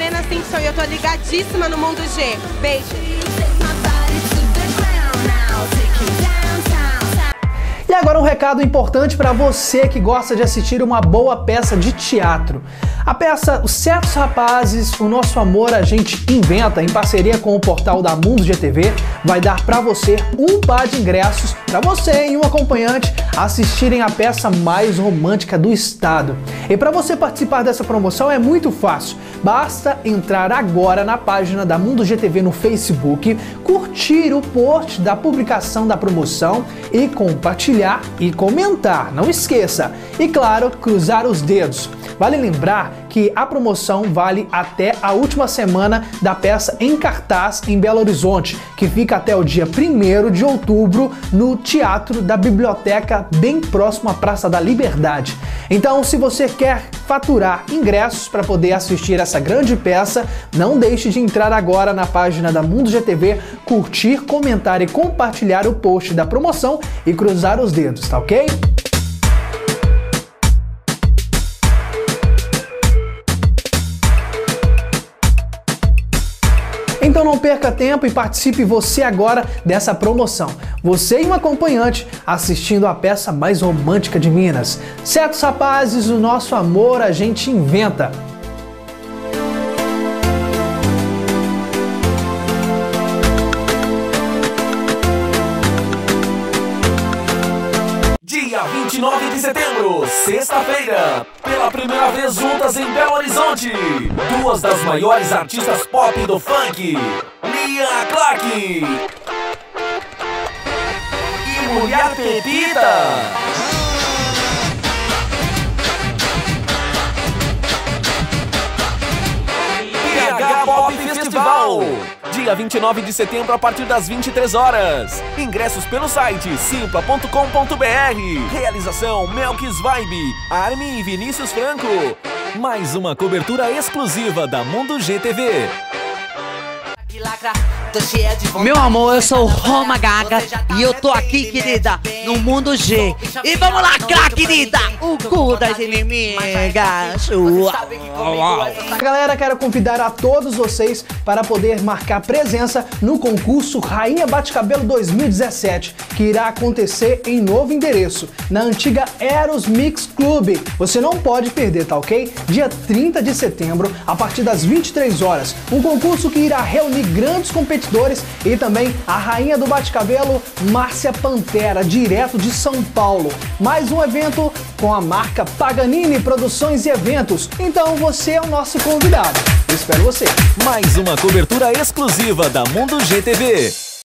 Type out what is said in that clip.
Lorena Simpson e eu tô ligadíssima no Mundo G. Beijo. E agora um recado importante para você que gosta de assistir uma boa peça de teatro. A peça Os Certos Rapazes, O Nosso Amor a gente inventa, em parceria com o portal da Mundo GTV, vai dar para você um par de ingressos para você e um acompanhante assistirem a peça mais romântica do estado. E para você participar dessa promoção é muito fácil. Basta entrar agora na página da Mundo GTV no Facebook, curtir o post da publicação da promoção e compartilhar e comentar. Não esqueça. E claro, cruzar os dedos. Vale lembrar que a promoção vale até a última semana da peça em cartaz em Belo Horizonte, que fica até o dia 1 de outubro no Teatro da Biblioteca, bem próximo à Praça da Liberdade. Então, se você quer faturar ingressos para poder assistir essa grande peça, não deixe de entrar agora na página da Mundo GTV, curtir, comentar e compartilhar o post da promoção e cruzar os dedos, tá ok? Não perca tempo e participe você agora dessa promoção. Você e um acompanhante assistindo a peça mais romântica de Minas. Certos rapazes, o nosso amor a gente inventa. 29 de setembro, sexta-feira, pela primeira vez juntas em Belo Horizonte, duas das maiores artistas pop do funk, Lia Clark e Mulher Pepita. Dia 29 de setembro a partir das 23 horas. Ingressos pelo site simpla.com.br. Realização Melkis Vibe, Armin e Vinícius Franco. Mais uma cobertura exclusiva da Mundo GTV. Meu amor, eu sou o Roma Gaga e eu tô aqui, querida, no Mundo G. E vamos lá, querida! O cu das inimigas. Galera, quero convidar a todos vocês para poder marcar presença no concurso Rainha Bate-Cabelo 2017, que irá acontecer em novo endereço, na antiga Eros Mix Club. Você não pode perder, tá ok? Dia 30 de setembro, a partir das 23 horas, um concurso que irá reunir grandes competidores e também a rainha do bate-cabelo, Márcia Pantera, direto de São Paulo. Mais um evento com a marca Paganini Produções e Eventos. Então você é o nosso convidado. Espero você. Mais uma cobertura exclusiva da Mundo GTV.